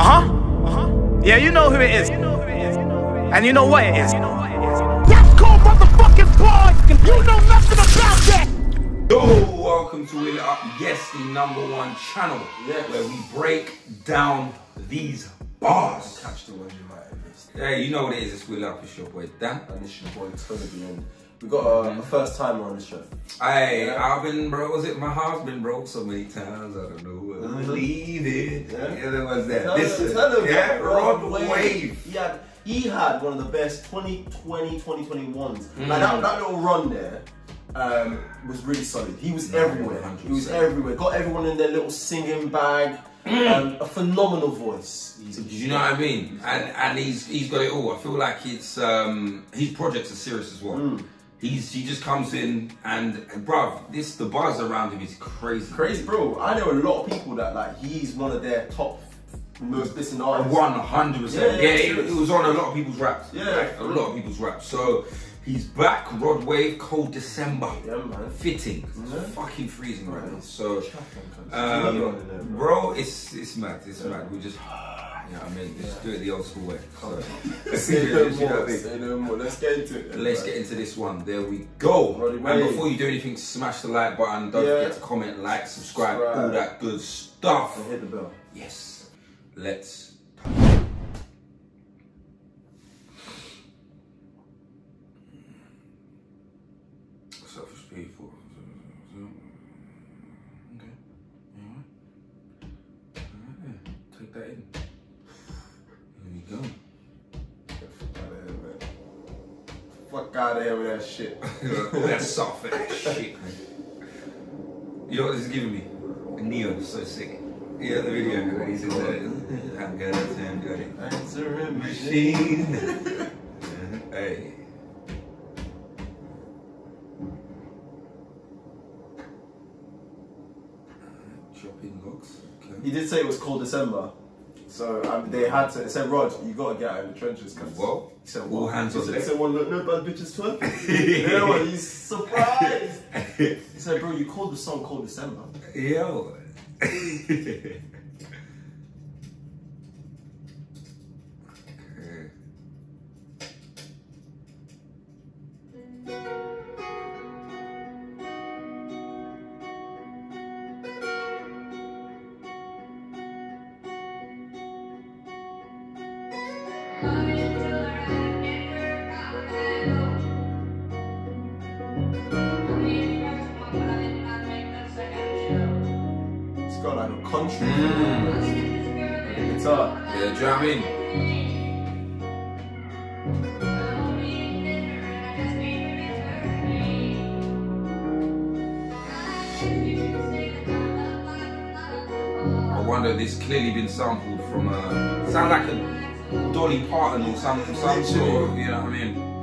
Uh huh. Uh huh. Yeah, you know who it is. And you know what it is. That's called motherfucking boy. You know nothing about that. Yo, welcome to Wheel It Up, yes, the number one channel Yes. where we break down these bars. Catch the ones you might have missed. Hey, you know what it is, it's Wheel It Up, it's your boy Dan. And it's your boy Toby, and we got a, a first timer on the show. Hey, Yeah. I've been broke, was it? My heart's been broke so many times, I don't know whether to Mhm. believe it. Yeah. Yeah, there was that. Tell Listen, him, tell him, yeah, Rod Rod Wave. He had, he had one of the best 2020, 2021s. Mm. Like that, that little run there um, was really solid. He was everywhere. He was everywhere. Got everyone in their little singing bag. Um, a phenomenal voice. He's you know what I mean? And and he's he's got it all. I feel like it's um his projects are serious as well. Mm. He's he just comes in and, and bruv, this the buzz around him is crazy. crazy, bro. I know a lot of people that like he's one of their top most listened artists. One hundred percent. Yeah, Yeah, yeah, it, it was on a lot of people's raps. Yeah. a lot of people's raps. So he's back. Rod Wave, Cold December. Yeah, man. Fitting. It's Yeah. fucking freezing right now. So, um, bro, it's it's mad. It's mad. We just. You know what I mean? Just do it the old school way. So, Say you know I mean? Say no more. Let's get into it. Let's get into this one. There we go. Roddy and before you do anything, smash the like button. Don't Yeah. forget to comment, like, subscribe, Subscribe. all that good stuff. And hit the bell. Yes. Let's. Selfish people. Out of here with that shit. All that soft ass shit, man. You know what this is giving me? Neo, so sick. Yeah, the video where he says that. I'm gonna turn dirty. Answering Machine. hey. Chopping logs. Okay. He did say it was called December. So um, they had to. They said, Rod, you gotta get out in the trenches. Cause Well, he said, all hands on deck. He said, well, look, no bad bitches you know what? He's surprised. he said, bro, you called the song Cold December. Yo. country. Mm. The guitar. Yeah, do you know I mean? I wonder, this clearly been sampled from a. Sound like a Dolly Parton or some, some sort of, you know what I mean?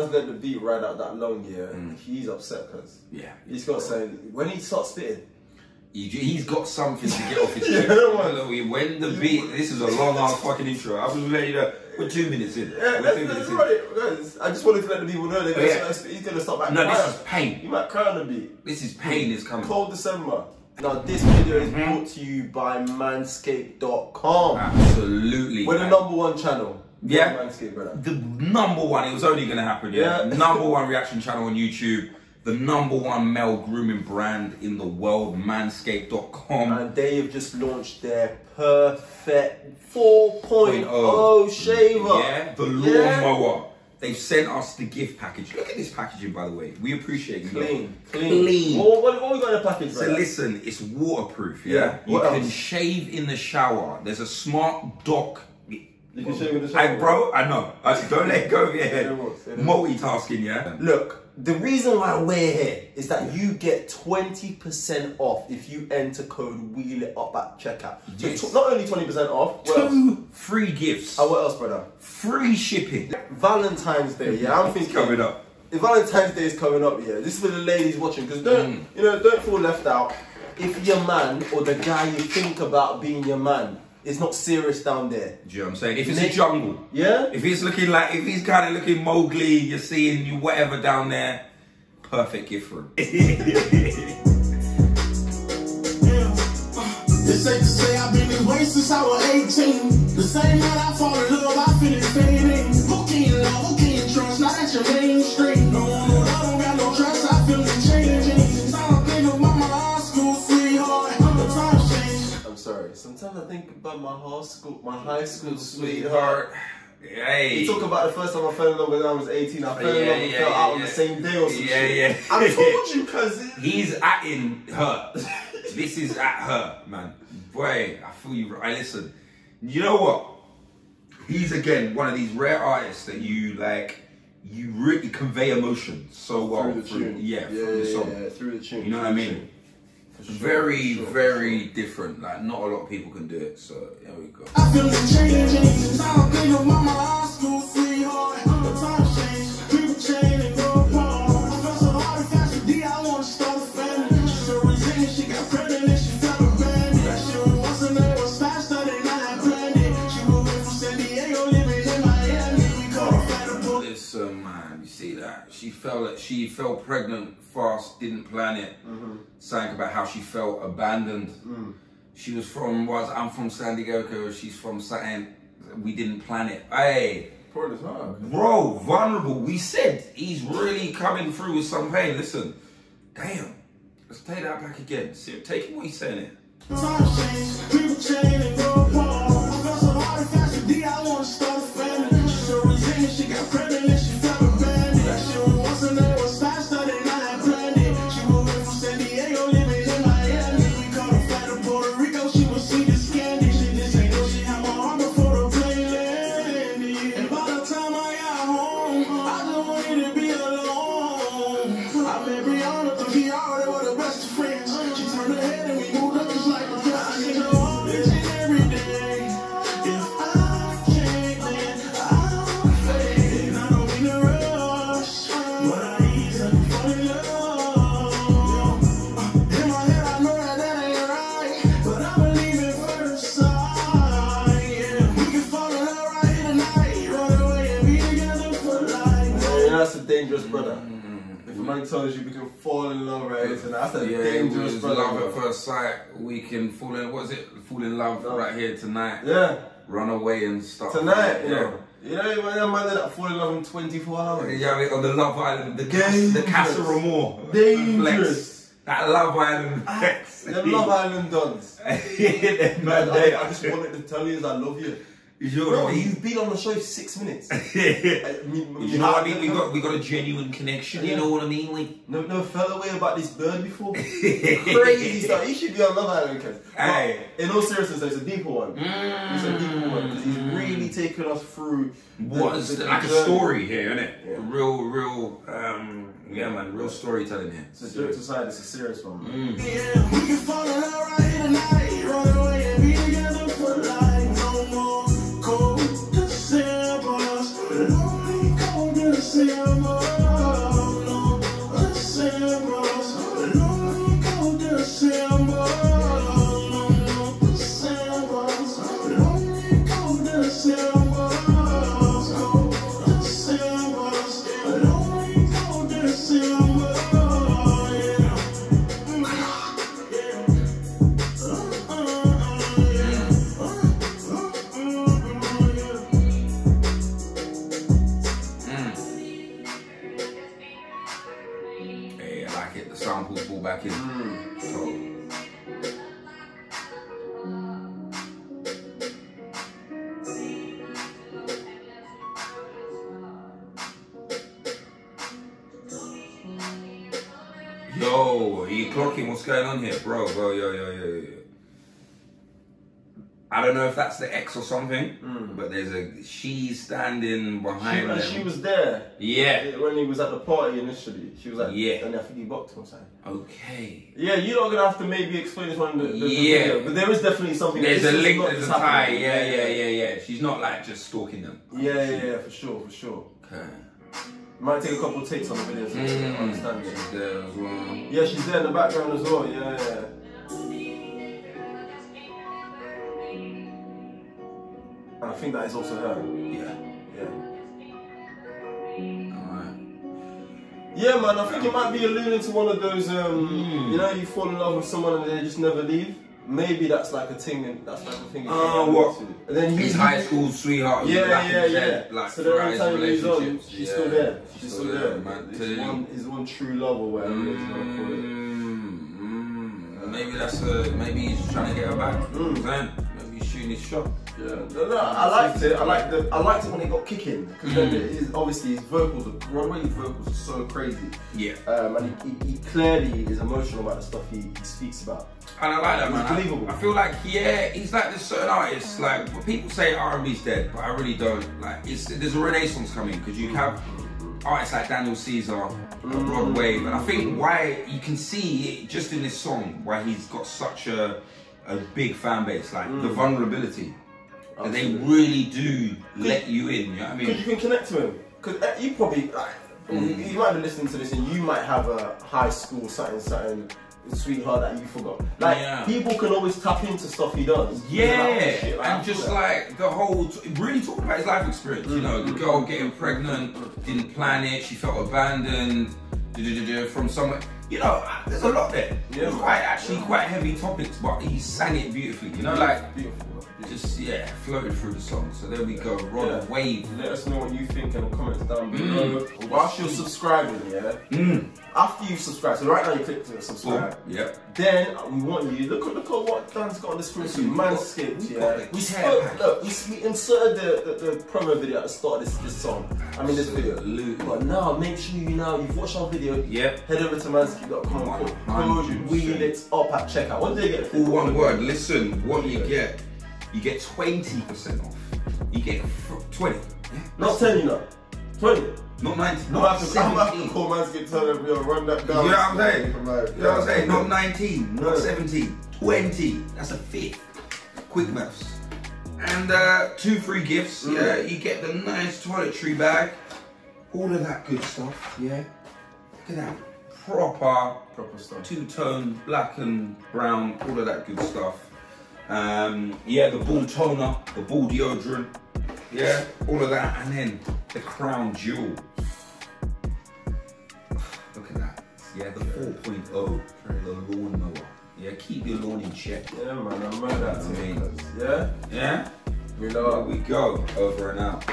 Man's let the beat ride out that long, yeah, Mm. he's upset because Yeah. he's got saying when he starts spitting, He, he's got something to get off his Yeah, chest. Know, when the beat, this is a long ass fucking intro. I was letting you know, we're two minutes in. yeah, we're let's, two minutes in. run guys. I just wanted to let the people know they're Oh, yeah. he's gonna stop back No, crying. this is pain. You might cry on the beat. This is pain is coming. Cold December. Now this video is Mm-hmm. brought to you by Manscaped.com. Absolutely. We're the number one channel. Yeah. Manscaped, the number one, it was only going to happen, yeah? Yeah. number one reaction channel on YouTube, the number one male grooming brand in the world, manscaped.com. And they have just launched their perfect 4.0 Oh, shaver. Yeah, the Yeah. lawnmower. They've sent us the gift package. Look at this packaging, by the way. We appreciate you. Clean, clean. Clean. What, what, what we got in the package, So brother? listen, it's waterproof, yeah? Yeah, You what can else? shave in the shower. There's a smart dock. You can shave in the Hey, shower. bro, I know. I don't let go of your head. Say no more, say no Multitasking, yeah? Look, The reason why we're here is that you get 20% off if you enter code Wheel It Up at checkout. So Yes. tw- not only 20% off, what else? Two free gifts. Oh, what else, brother? Free shipping. Valentine's Day, yeah, I'm thinking. Coming up. If Valentine's Day is coming up, yeah, this is for the ladies watching, because don't, Mm. you know, don't feel left out. If your man or the guy you think about being your man is not serious down there, Do you know what I'm saying? If it's Nick- a jungle, yeah, if he's looking like, if he's kind of looking Mowgli, you're seeing you whatever down there, perfect gift for him. It's safe to say I've been this way since I was 18. The same night I fall in love, I feel it fading. Who can you love? Who can you trust? Now that you're mainstream. No one, think about my mm. high school, my high school Sweetheart. sweetheart. Hey. You talk about the first time I fell in love when I was 18. I fell in love and yeah, fell yeah, out on the same day or some Yeah, shit. yeah. I told you, cousin. He's atting her. this is at her, man. Boy, I feel you. I listen. You know what? He's again one of these rare artists that you like. You really convey emotion so well through the tune. yeah, yeah, through yeah, the song. yeah, through the tune. You know what I through the mean? Tune. For sure, Very, for sure, for very sure. different. Like not a lot of people can do it. So there we go. Man, you see that? She felt that she fell pregnant fast, didn't plan it. Mm-hmm. Saying about how she felt abandoned. Mm. She was from was I'm from San Diego. She's from something we didn't plan it. Hey, Pouring his heart. bro, vulnerable. We said he's really coming through with some pain. Listen, damn. Let's take that back again. See, take what he's saying here. That's a dangerous brother. Mm-hmm. If a man tells you we can fall in love right here tonight, that's a Yeah, dangerous brother. love at first sight. We can fall in. What is it? Fall in love Love. right here tonight. Yeah, Run away and start tonight, you Yeah. know. You know, man, that man that fall in love in 24 hours. Yeah, we- on the Love Island, the Dangerous. the Casa Amor. Dangerous. Flex. That Love Island ah, flex. The Love Island dons. Man, I. I just wanted to tell you is I love you. You know Bro, what I mean? you've been on the show six minutes. I mean, You know what I mean? We got we got a genuine connection. You know what I mean? Like No, no felt away about this bird before. Crazy stuff. You should be on Love Island, cuz. Hey. But In all seriousness, though, it's a deeper one. It's a deeper one because he's really taken us through. the- was the- the like a story here, isn't it? Yeah. Real, real, um, yeah, man, real storytelling here. It's a jokes aside, it's a serious one. man. Yeah, Yo, are you clocking what's going on here, bro? Bro, yo, yo, yo, yo. I don't know if that's the ex or something, Mm. but there's a she's standing She, behind and them. she was there yeah. when he was at the party initially. She was like, Yeah. and I think he boxed him or something. Okay. Yeah, you're not gonna have to maybe explain this one. The, the, the Yeah. video, but there is definitely something. There's a link, there's a tie. Yeah, yeah, yeah, yeah. She's not like just stalking them. Yeah, yeah, yeah, for sure, for sure. Okay. Might take a couple takes on the video to Mm. understand it. She's there as well. Yeah, she's there in the background as well. Yeah, yeah. And I think that is also her. Yeah. Yeah. Alright. Yeah, man. I think it might be alluding to one of those. Um, Hmm. You know, you fall in love with someone and they just never leave. Maybe that's like a thing. and That's like a thing. you Oh, can what? relate to. And then he, His high school sweetheart. was Yeah, yeah, and yeah. red, Like so then every time his he's on, she's Yeah. still there. She's, still, there. man. His one, his one true love or whatever it is. you call it. Mm, mm. Maybe that's a maybe he's trying to get her back. Mm. His shot. Yeah, no, no, I liked it. I liked the, I liked it when it got kicking because then it is obviously his vocals, are- Rod Wave's vocals are so crazy, Yeah. um, and he, he, he clearly is emotional about the stuff he, he speaks about. And I like that It's man. I- believable. I, feel like yeah, he's like this certain artist. Like people say R and B's dead, but I really don't. Like it's there's a renaissance coming because you have artists like Daniel Caesar, Broadway, and I think why you can see it just in this song why he's got such a a big fan base. Like the mm. vulnerability. And they really do let you in. You know what I mean? Because you can connect to him. Because uh, you probably, like, Mm. you might be listening to this and you might have a high school something something sweetheart that you forgot. Like Yeah. people can always tap into stuff he does. Yeah, like, shit, like, and just like the whole, really talk about his life experience. You know, the mm. girl getting pregnant, didn't plan it, she felt abandoned from somewhere. You know, there's a lot there. Yeah. It quite actually quite heavy topics, but he sang it beautifully. You know, like beautiful. just yeah, floated through the song. So there we go, Rod Yeah. Wave. Let us know what you think in the comments down below. Whilst you're subscribing, yeah. Mm. After you subscribe, so right now you click to Boom. subscribe. Oh, yeah. Then uh, we want you look at look at what Dan's got on the screen. Got- Manscaped, we yeah. We spoke, look, we, we inserted the, the, the promo video at the start of this, this song. I mean this video. But now make sure you now you've watched our video. Yep. Head over to manscaped.com and put code 100%. wheel it up at checkout. What do they get? All one word. Listen, what you get, you get 20% off. You get 20. Yeah. Not ten, you know. 90. I'm Not gonna I'm 17. to call Manscaped tell them yo run that You know what I'm saying? You know what I'm saying? Not 19, not Yeah. 17, 20. That's a fifth. Quick maths. And uh, two free gifts. Mm. Yeah, you get the nice toiletry bag. All of that good stuff. Yeah. Look at that. Proper Proper stuff. two tone, black and brown, all of that good stuff. Um, yeah, the ball toner, the ball deodorant, yeah, all of that, and then the crown jewel. Look at that. Yeah, the 4.0, the lawnmower. Yeah, keep your lawn in check. Yeah man, I'm mad at I mean- it. Yeah? Yeah? We we go. Over and out.